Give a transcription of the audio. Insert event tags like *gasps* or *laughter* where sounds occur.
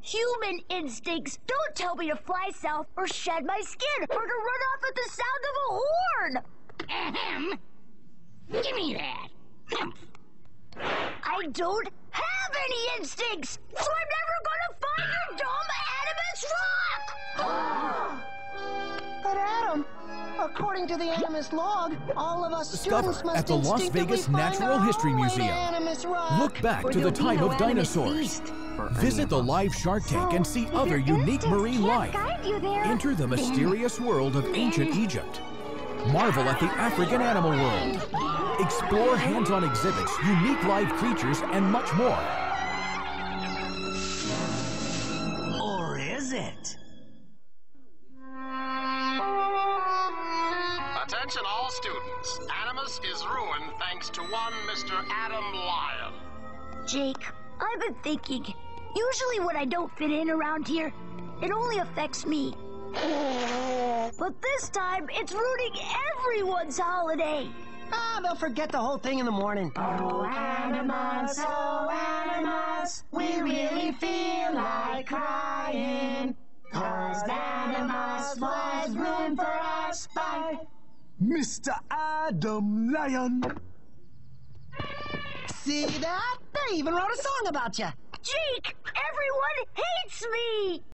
Human instincts don't tell me to fly south or shed my skin or to run off at the sound of a horn. Ahem. Give me that. Humph. I don't have any instincts, so I'm never gonna find your dumb Animus rock. *gasps* But Adam, according to the Animus log, all of us Discover students must at the Las Vegas Natural History own way to Museum. Rock. Look back Or to the time no of dinosaurs. feast. Visit the live Shark Tank and see other unique marine life. Enter the mysterious world of ancient Egypt. Marvel at the African animal world. Explore hands-on exhibits, unique live creatures, and much more. Or is it? Attention all students. Animus is ruined thanks to one Mr. Adam Lyon. Jake, I've been thinking. Usually when I don't fit in around here, it only affects me. But this time, it's ruining everyone's holiday. Ah, they'll forget the whole thing in the morning. Oh, Animus, oh, Animus, we really feel like crying. Cause Animus was ruined for us by Mr. Adam Lyon. See that? They even wrote a song about you. Jake, everyone hates me.